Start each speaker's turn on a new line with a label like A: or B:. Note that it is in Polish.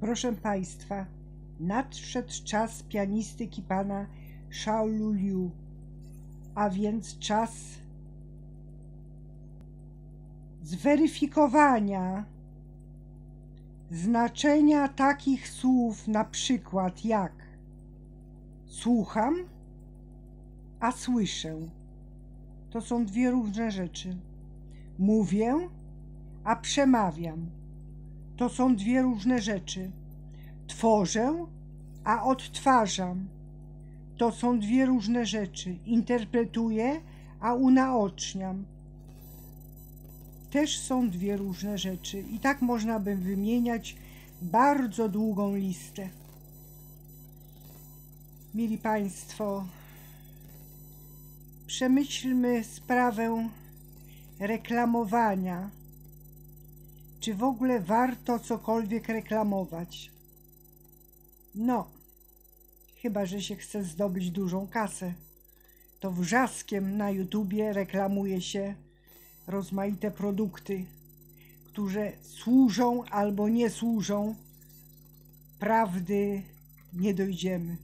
A: Proszę Państwa, nadszedł czas pianistyki pana Shaolu Liu, a więc czas zweryfikowania znaczenia takich słów, na przykład jak słucham, a słyszę. To są dwie różne rzeczy. Mówię, a przemawiam. To są dwie różne rzeczy. Tworzę, a odtwarzam. To są dwie różne rzeczy. Interpretuję, a unaoczniam. Też są dwie różne rzeczy. I tak można by wymieniać bardzo długą listę. Mili Państwo, przemyślmy sprawę reklamowania. Czy w ogóle warto cokolwiek reklamować? No, chyba że się chce zdobyć dużą kasę. To wrzaskiem na YouTubie reklamuje się rozmaite produkty, które służą albo nie służą. Prawdy nie dojdziemy.